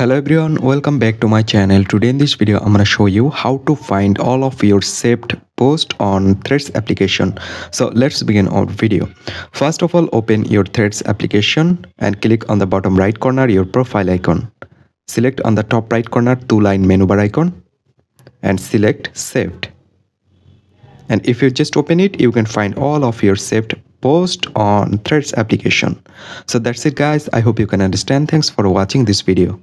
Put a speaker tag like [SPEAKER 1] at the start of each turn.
[SPEAKER 1] hello everyone welcome back to my channel. Today in this video i'm going to show you how to find all of your saved post on threads application. So let's begin our video. First of all open your threads application and click on the bottom right corner your profile icon. Select on the top right corner two line menu bar icon and select saved. And if you just open it you can find all of your saved post on threads application. So that's it guys. I hope you can understand. Thanks for watching this video.